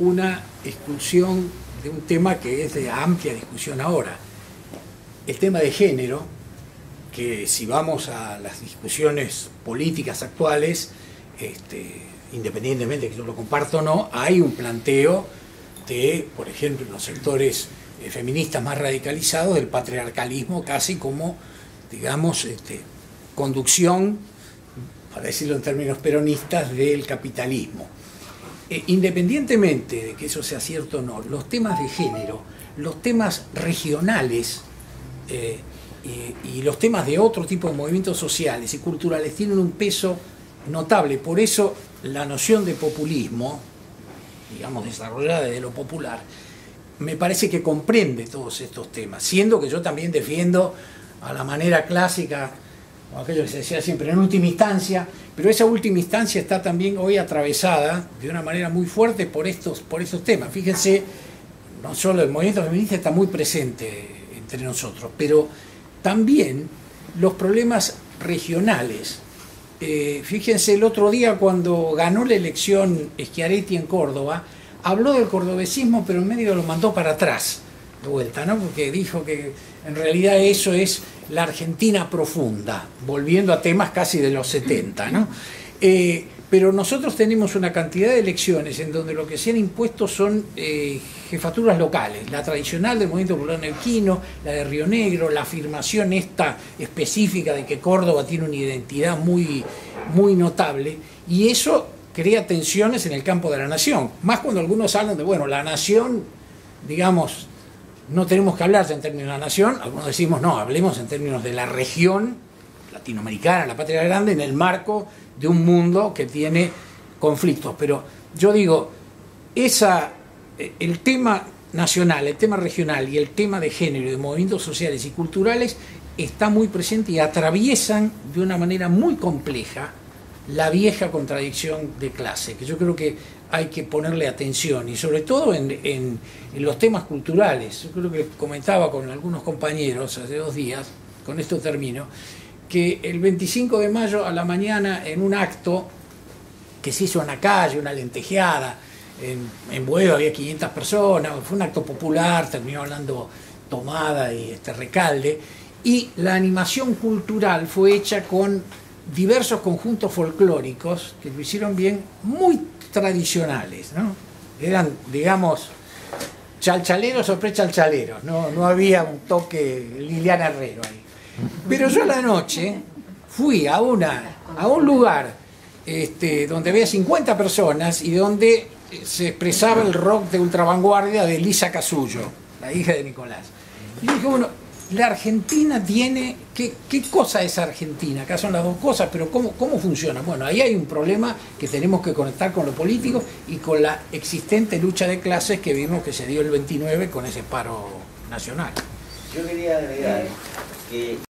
una exclusión de un tema que es de amplia discusión ahora. El tema de género, que si vamos a las discusiones políticas actuales, este, independientemente de que yo lo comparto o no, hay un planteo de, por ejemplo, en los sectores eh, feministas más radicalizados, del patriarcalismo casi como, digamos, este, conducción, para decirlo en términos peronistas, del capitalismo. Eh, independientemente de que eso sea cierto o no, los temas de género, los temas regionales eh, y, y, los temas de otro tipo de movimientos sociales y culturales tienen un peso notable. Por eso la noción de populismo, digamos desarrollada de lo popular, me parece que comprende todos estos temas, siendo que yo también defiendo a la manera clásica aquello que se decía siempre, en última instancia, pero esa última instancia está también hoy atravesada de una manera muy fuerte por estos, por estos temas. Fíjense, no solo el movimiento feminista está muy presente entre nosotros, pero también los problemas regionales. Eh, fíjense, el otro día cuando ganó la elección Schiaretti en Córdoba, habló del cordobesismo, pero en medio lo mandó para atrás, de vuelta, ¿no? porque dijo que en realidad eso es la Argentina profunda, volviendo a temas casi de los 70, ¿no? Eh, pero nosotros tenemos una cantidad de elecciones en donde lo que se han impuesto son eh, jefaturas locales, la tradicional del movimiento popular neuquino, la de Río Negro, la afirmación esta específica de que Córdoba tiene una identidad muy, muy notable, y eso crea tensiones en el campo de la nación, más cuando algunos hablan de, bueno, la nación, digamos, no tenemos que hablar en términos de la nación, algunos decimos no, hablemos en términos de la región latinoamericana, la patria grande, en el marco de un mundo que tiene conflictos. Pero yo digo, esa, eh, el tema nacional, el tema regional y el tema de género, de movimientos sociales y culturales está muy presente y atraviesan de una manera muy compleja la vieja contradicción de clase, que yo creo que hay que ponerle atención y sobre todo en, los temas culturales. Yo creo que comentaba con algunos compañeros hace dos días, con esto termino, que el 25 de mayo a la mañana en un acto que se hizo en la calle, una lentejeada, en, en Buedo había 500 personas, fue un acto popular, terminó hablando Tomada y este Recalde, y la animación cultural fue hecha con diversos conjuntos folclóricos que lo hicieron bien, muy tradicionales, ¿no? Eran, digamos, chalchaleros o prechalchaleros, ¿no? no había un toque Liliana Herrero ahí. Pero yo a la noche fui a, una, a un lugar este, donde había 50 personas y donde se expresaba el rock de ultravanguardia de Lisa Casullo, la hija de Nicolás. Y dije, bueno, la Argentina tiene, ¿qué, ¿qué, cosa es Argentina? Acá son las dos cosas, pero ¿cómo, ¿cómo funciona? Bueno, ahí hay un problema que tenemos que conectar con lo político y con la existente lucha de clases que vimos que se dio el 29 con ese paro nacional. Yo quería agregar que